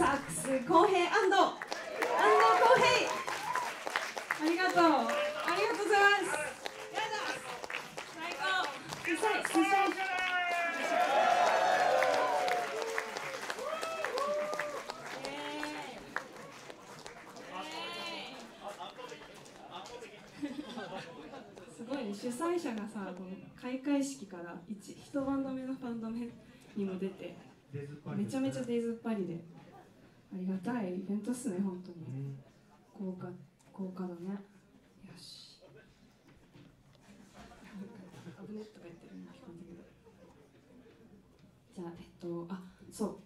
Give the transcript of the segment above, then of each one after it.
サックス公平安藤安藤公平ありがとう。ありがとうございます。最高主催主催すごいね。主催者がさこの開会式から一一バンド目のバンド目にも出てめちゃめちゃデイズっぱりで。ありがたい。イベントっすね本当に。豪華豪華だね。よし。危ねとか言ってるの聞こえたけど。じゃあえっとあそう。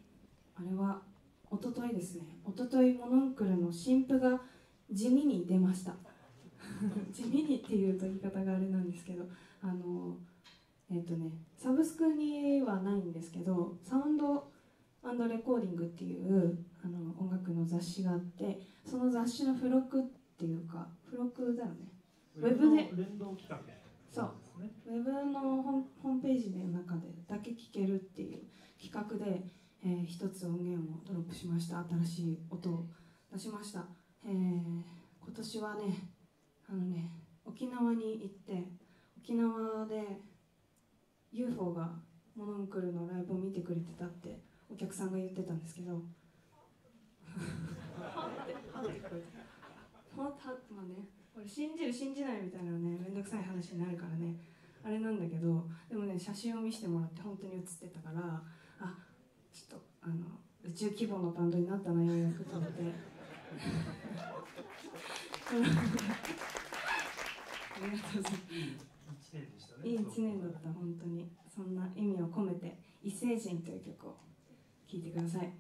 あれは一昨日ですね。一昨日モノンクルの新譜が地味に出ました。地味にっていうと言い方があれなんですけど。あのえっ、とねサブスクにはないんですけどサウンドレコーディングっていうあの音楽の雑誌があってその雑誌の付録っていうか付録だよね。ウェブで。連動企画そう。ウェブのホームホームページの中でだけ聴けるっていう企画で、えー一つ音源をドロップしました。新しい音を出しました、えー今年はねあのね沖縄に行って沖縄で UFO がモノンクルのライブを見てくれてたってお客さんが言ってたんですけど。はってはって聞こえたははまあねこれ信じる信じないみたいなね面倒くさい話になるからね。あれなんだけどでもね写真を見せてもらって本当に写ってたからあちょっとあの宇宙規模のバンドになったなようやくと思って。ありがとうございます一年でしたね。いい一年だった本当に。そんな意味を込めて「異星人」という曲を聴いてください。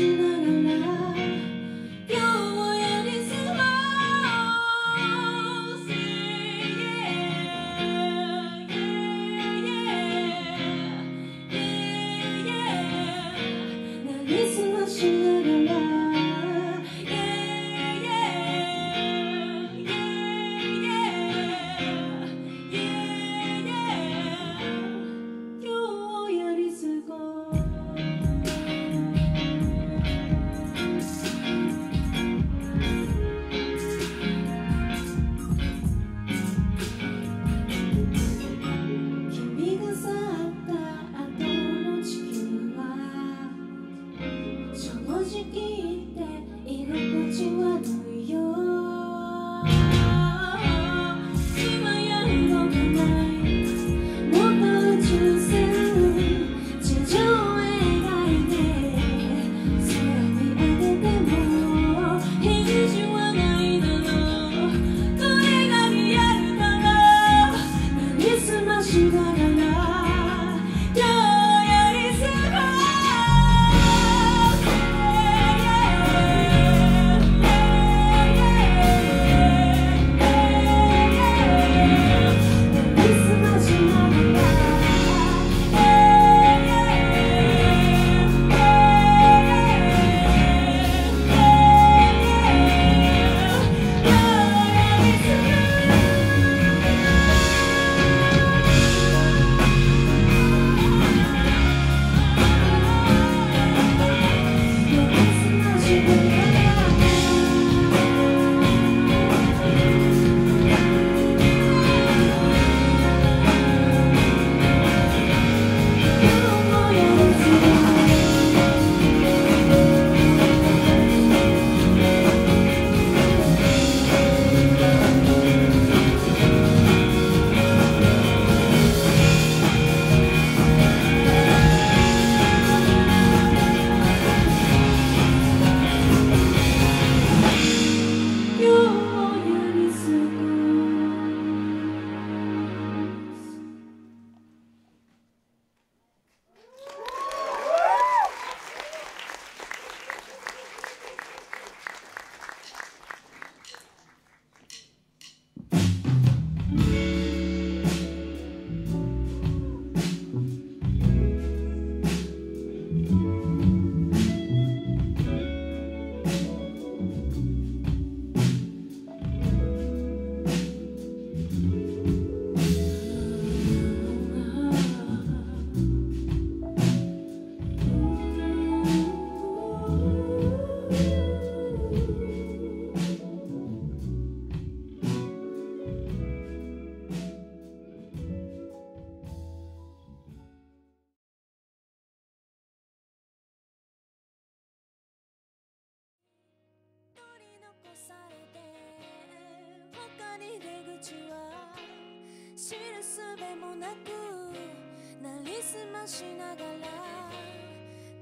りに出口は知るすべもなくなりすましながら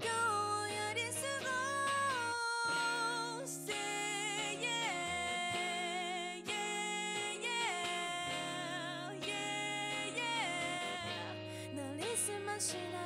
今日やり過ごせ yeah, yeah, yeah, yeah, yeah なりすましながら